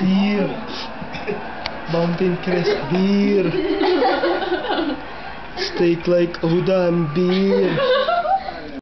Beer. Mountain crest beer. Steak like Udam beer.